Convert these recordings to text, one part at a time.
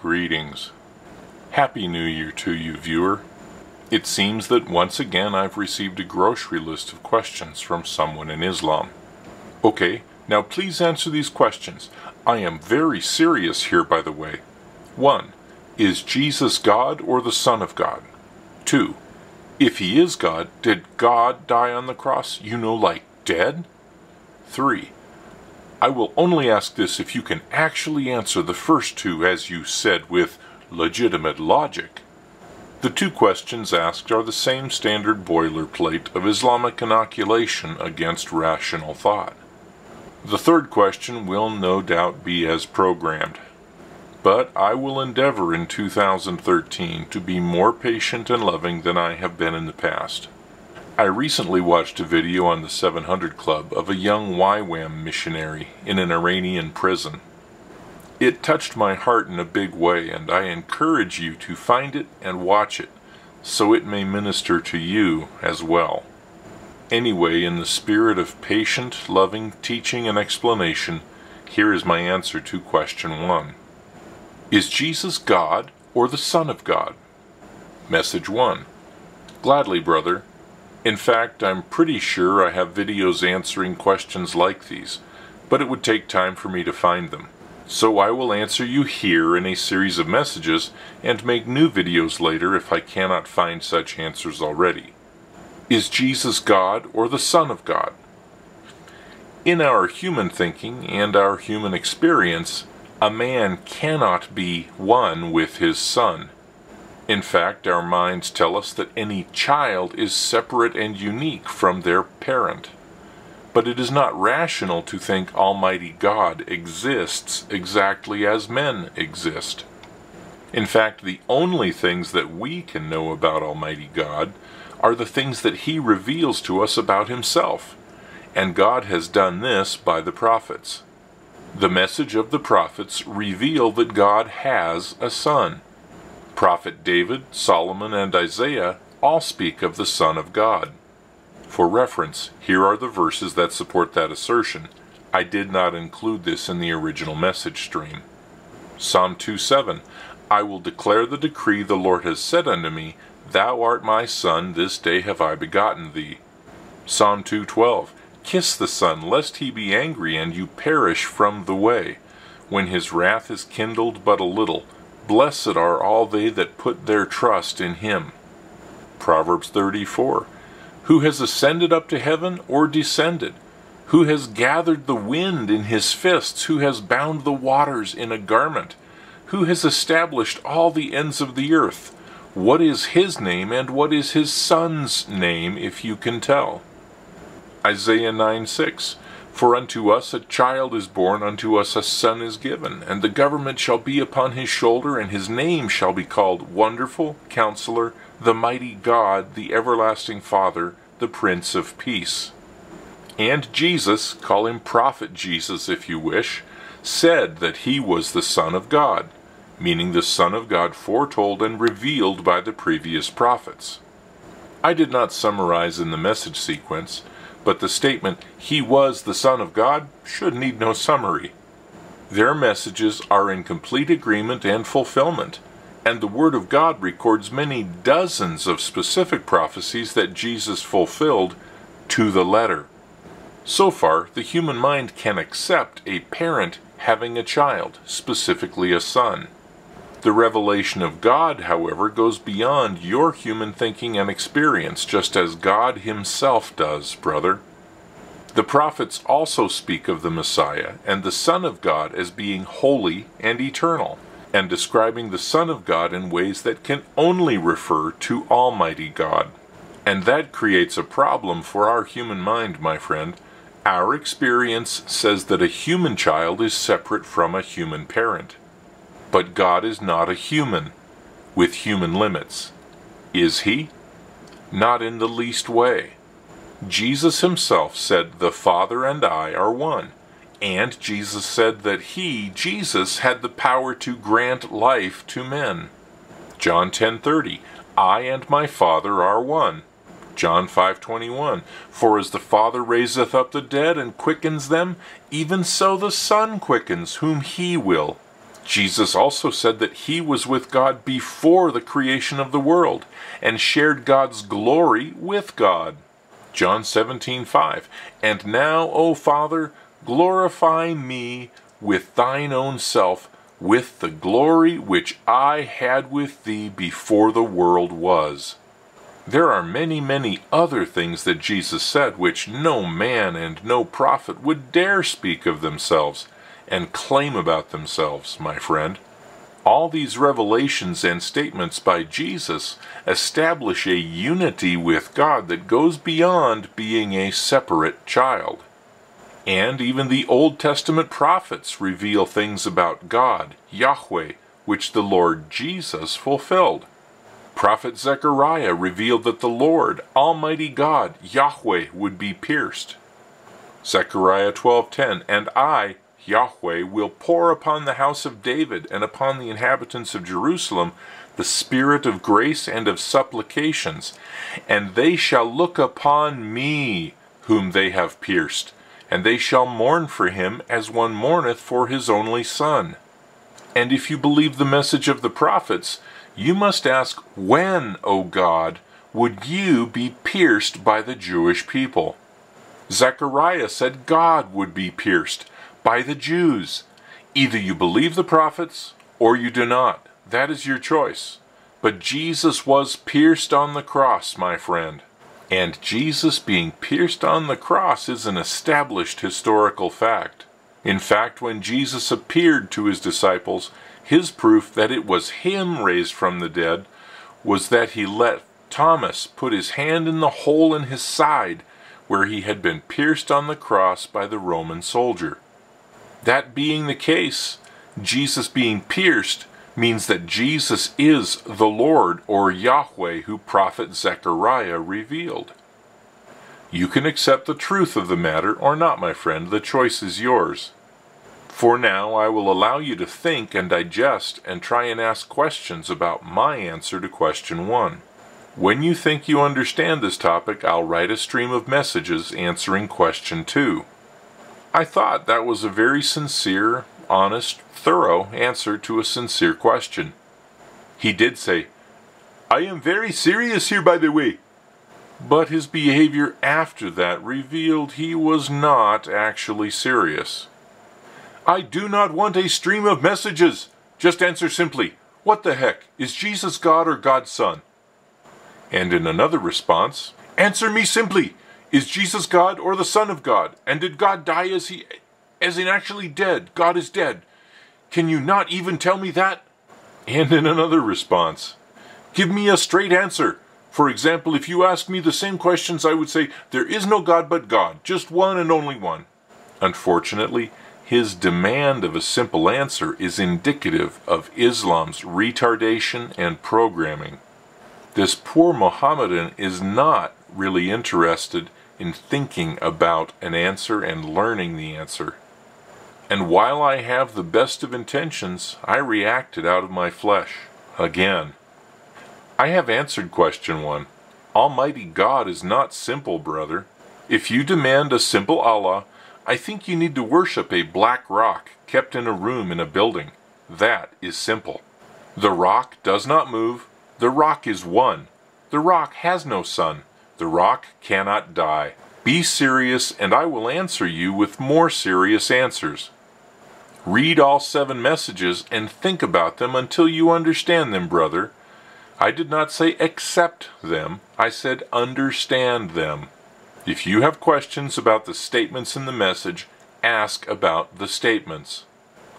Greetings. Happy New Year to you, viewer. It seems that once again I've received a grocery list of questions from someone in Islam. Okay, now please answer these questions. I am very serious here, by the way. 1. Is Jesus God or the Son of God? 2. If he is God, did God die on the cross? You know, like dead? 3. I will only ask this if you can actually answer the first two, as you said, with legitimate logic. The two questions asked are the same standard boilerplate of Islamic inoculation against rational thought. The third question will no doubt be as programmed. But I will endeavor in 2013 to be more patient and loving than I have been in the past. I recently watched a video on the 700 Club of a young YWAM missionary in an Iranian prison. It touched my heart in a big way, and I encourage you to find it and watch it, so it may minister to you as well. Anyway, in the spirit of patient, loving teaching and explanation, here is my answer to question 1. Is Jesus God or the Son of God? Message 1. Gladly, brother. In fact, I'm pretty sure I have videos answering questions like these, but it would take time for me to find them. So I will answer you here in a series of messages and make new videos later if I cannot find such answers already. Is Jesus God or the Son of God? In our human thinking and our human experience, a man cannot be one with his son. In fact, our minds tell us that any child is separate and unique from their parent. But it is not rational to think Almighty God exists exactly as men exist. In fact, the only things that we can know about Almighty God are the things that He reveals to us about Himself, and God has done this by the prophets. The message of the prophets reveal that God has a son. Prophet David, Solomon, and Isaiah all speak of the Son of God. For reference, here are the verses that support that assertion. I did not include this in the original message stream. Psalm 2:7 I will declare the decree the Lord has said unto me, Thou art my son, this day have I begotten thee. Psalm 2:12 Kiss the Son, lest he be angry and you perish from the way, when his wrath is kindled but a little. Blessed are all they that put their trust in him. Proverbs 34. Who has ascended up to heaven or descended? Who has gathered the wind in his fists? Who has bound the waters in a garment? Who has established all the ends of the earth? What is his name and what is his son's name, if you can tell? Isaiah 9 6. For unto us a child is born, unto us a son is given, and the government shall be upon his shoulder, and his name shall be called Wonderful, Counselor, the Mighty God, the Everlasting Father, the Prince of Peace. And Jesus, call him Prophet Jesus if you wish, said that he was the Son of God, meaning the Son of God foretold and revealed by the previous prophets. I did not summarize in the message sequence, but the statement, He was the Son of God, should need no summary. Their messages are in complete agreement and fulfillment, and the Word of God records many dozens of specific prophecies that Jesus fulfilled to the letter. So far, the human mind can accept a parent having a child, specifically a son. The revelation of God, however, goes beyond your human thinking and experience, just as God Himself does, brother. The prophets also speak of the Messiah and the Son of God as being holy and eternal, and describing the Son of God in ways that can only refer to Almighty God. And that creates a problem for our human mind, my friend. Our experience says that a human child is separate from a human parent. But God is not a human, with human limits. Is he? Not in the least way. Jesus himself said, The Father and I are one. And Jesus said that he, Jesus, had the power to grant life to men. John 10:30 I and my Father are one. John 5:21 For as the Father raiseth up the dead and quickens them, even so the Son quickens whom he will. Jesus also said that he was with God before the creation of the world and shared God's glory with God. John 17:5 And now, O Father, glorify me with thine own self with the glory which I had with thee before the world was. There are many, many other things that Jesus said which no man and no prophet would dare speak of themselves and claim about themselves, my friend. All these revelations and statements by Jesus establish a unity with God that goes beyond being a separate child. And even the Old Testament prophets reveal things about God, Yahweh, which the Lord Jesus fulfilled. Prophet Zechariah revealed that the Lord, Almighty God, Yahweh, would be pierced. Zechariah 12:10 And I, Yahweh, will pour upon the house of David and upon the inhabitants of Jerusalem the spirit of grace and of supplications, and they shall look upon me, whom they have pierced, and they shall mourn for him as one mourneth for his only son. And if you believe the message of the prophets, you must ask, When, O God, would you be pierced by the Jewish people? Zechariah said God would be pierced by the Jews. Either you believe the prophets or you do not. That is your choice. But Jesus was pierced on the cross, my friend. And Jesus being pierced on the cross is an established historical fact. In fact, when Jesus appeared to his disciples, his proof that it was him raised from the dead was that he let Thomas put his hand in the hole in his side where he had been pierced on the cross by the Roman soldier. That being the case, Jesus being pierced means that Jesus is the Lord or Yahweh who prophet Zechariah revealed. You can accept the truth of the matter or not, my friend. The choice is yours. For now, I will allow you to think and digest and try and ask questions about my answer to question one. When you think you understand this topic, I'll write a stream of messages answering question two. I thought that was a very sincere, honest, thorough answer to a sincere question. He did say, I am very serious here, by the way. But his behavior after that revealed he was not actually serious. I do not want a stream of messages. Just answer simply, What the heck? Is Jesus God or God's Son? And in another response, Answer me simply. Is Jesus God or the Son of God? And did God die as he as in actually dead? God is dead. Can you not even tell me that? And in another response, give me a straight answer. For example, if you ask me the same questions, I would say, There is no God but God, just one and only one. Unfortunately, his demand of a simple answer is indicative of Islam's retardation and programming. This poor Mohammedan is not really interested in thinking about an answer and learning the answer. And while I have the best of intentions, I reacted out of my flesh. Again. I have answered question one. Almighty God is not simple, brother. If you demand a simple Allah, I think you need to worship a black rock kept in a room in a building. That is simple. The rock does not move. The rock is one. The rock has no son. The rock cannot die. Be serious, and I will answer you with more serious answers. Read all seven messages and think about them until you understand them, brother. I did not say accept them, I said understand them. If you have questions about the statements in the message, ask about the statements.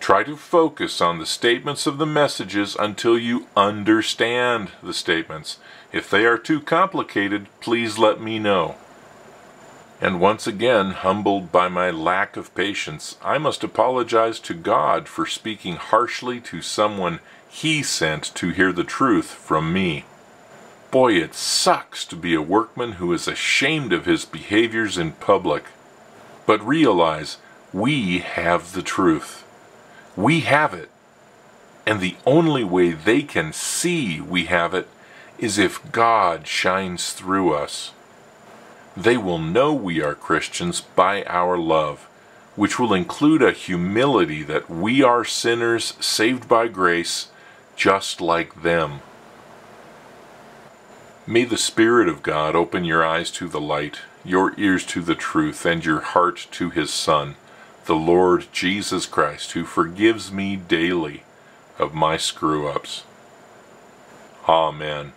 Try to focus on the statements of the messages until you understand the statements. If they are too complicated, please let me know. And once again, humbled by my lack of patience, I must apologize to God for speaking harshly to someone He sent to hear the truth from me. Boy, it sucks to be a workman who is ashamed of his behaviors in public. But realize, we have the truth. We have it. And the only way they can see we have it is if God shines through us. They will know we are Christians by our love. which will include a humility that we are sinners saved by grace, just like them. May the Spirit of God open your eyes to the light, your ears to the truth, and your heart to His Son, the Lord Jesus Christ, who forgives me daily of my screw ups. Amen.